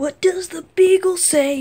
What does the beagle say?